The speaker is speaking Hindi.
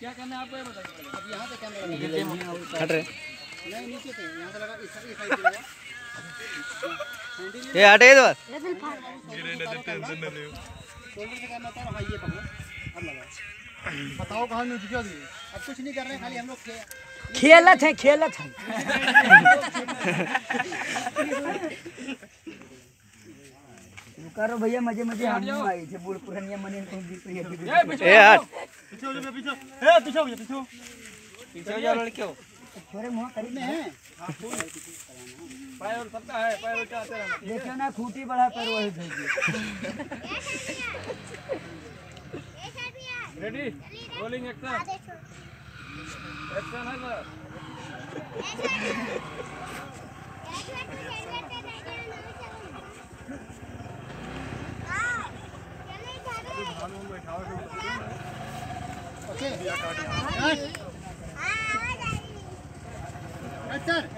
क्या करना है आपको ये बताइए। अब यहाँ से कैमरा हट रहे नहीं नीचे से यहाँ से लगा इस इस साइड से लगा। ये हटे इधर। शोल्डर से कैमरा उतारो हाँ ये पकड़ो। अब लगा बताओ कहाँ अब कुछ नहीं कर रहे खाली हम लोग खेलत है खेलत है। करो भैया मज़े मज़े हम आई थे बूढ़ पुरानिया मने को दी तो ये ए हट। पीछे हो जाओ पीछे ए पीछे हो जा पीछे। पीछे हो जाओ लड़कियों थोड़े मुँह करीब में है। पैर और सबका है पैर और चाहते रहना देखो ना खूटी बढ़ा पर वही भेजिए रेडी रोलिंग एक्शन एक्शन है। Sir okay sir